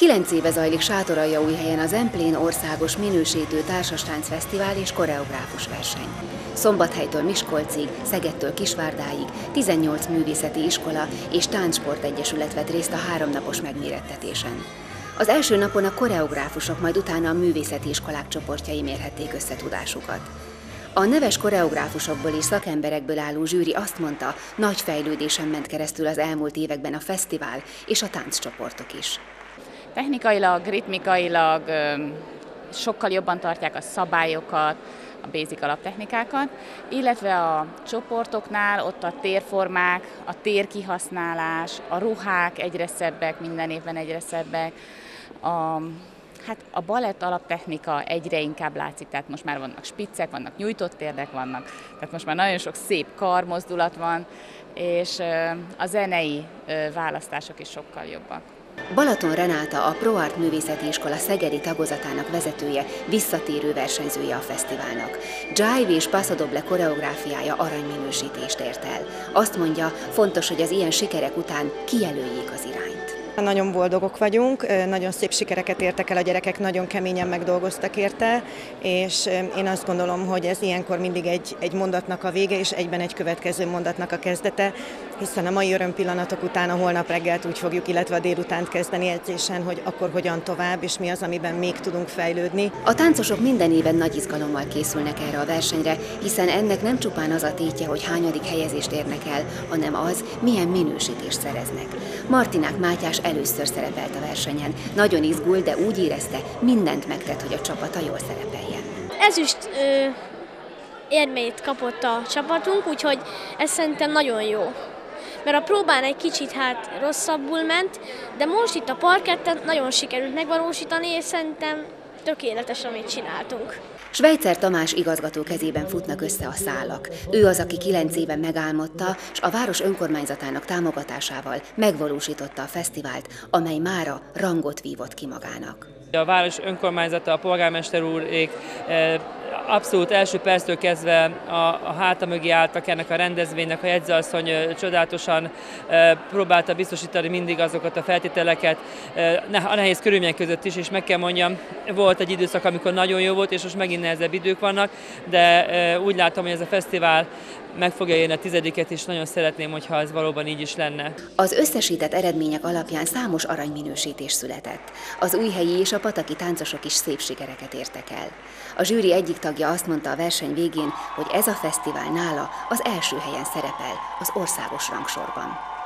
Kilenc éve zajlik helyen az Emplén Országos Minősítő Társastánc Fesztivál és Koreográfus verseny. Szombathelytől Miskolcig, Szegedtől Kisvárdáig 18 művészeti iskola és táncsport egyesület vett részt a háromnapos megmérettetésen. Az első napon a koreográfusok, majd utána a művészeti iskolák csoportjai mérhették összetudásukat. A neves koreográfusokból és szakemberekből álló zsűri azt mondta, nagy fejlődésen ment keresztül az elmúlt években a fesztivál és a tánccsoportok is. Technikailag, ritmikailag sokkal jobban tartják a szabályokat, a basic alaptechnikákat, illetve a csoportoknál ott a térformák, a térkihasználás, a ruhák egyre szebbek, minden évben egyre szebbek, a, hát a balett alaptechnika egyre inkább látszik, tehát most már vannak spiccek, vannak nyújtott térdek vannak, tehát most már nagyon sok szép karmozdulat van, és a zenei választások is sokkal jobbak. Balaton Renáta, a ProArt Művészeti Iskola Szegedi tagozatának vezetője, visszatérő versenyzője a fesztiválnak. Jive és Pasodoble koreográfiája aranyminősítést ért el. Azt mondja, fontos, hogy az ilyen sikerek után kijelöljék az irányt. Nagyon boldogok vagyunk, nagyon szép sikereket értek el a gyerekek, nagyon keményen megdolgoztak érte, és én azt gondolom, hogy ez ilyenkor mindig egy, egy mondatnak a vége, és egyben egy következő mondatnak a kezdete, hiszen a mai örömpillanatok után a holnap reggelt úgy fogjuk, illetve a délutánt kezdeni edzésen, hogy akkor hogyan tovább, és mi az, amiben még tudunk fejlődni. A táncosok minden éven nagy izgalommal készülnek erre a versenyre, hiszen ennek nem csupán az a tétje, hogy hányadik helyezést érnek el, hanem az, milyen minősítést szereznek. Martinák Mátyás először szerepelt a versenyen. Nagyon izgult, de úgy érezte, mindent megtett, hogy a csapata jól szerepeljen. Ezüst ö, érmét kapott a csapatunk, úgyhogy ez szerintem nagyon jó. Mert a próbán egy kicsit hát rosszabbul ment, de most itt a parketten nagyon sikerült megvalósítani, és szerintem tökéletes, amit csináltunk. Svejcer Tamás igazgató kezében futnak össze a szálak. Ő az, aki kilenc éven megálmodta, és a város önkormányzatának támogatásával megvalósította a fesztivált, amely mára rangot vívott ki magának. A város önkormányzata, a polgármester úrék abszolút első perctől kezdve a, a háta mögé álltak ennek a rendezvénynek, a jegyzőasszony csodálatosan próbálta biztosítani mindig azokat a feltételeket, a nehéz körülmények között is, és meg kell mondjam, volt egy időszak, amikor nagyon jó volt, és most megint nehezebb idők vannak, de úgy látom, hogy ez a fesztivál meg fogja érni a tizediket, és nagyon szeretném, hogyha ez valóban így is lenne. Az összesített eredmények alapján számos aranyminősítés született. Az újhelyi és a pataki táncosok is szép sikereket értek el. A zsűri egyik tagja azt mondta a verseny végén, hogy ez a fesztivál nála az első helyen szerepel az országos rangsorban.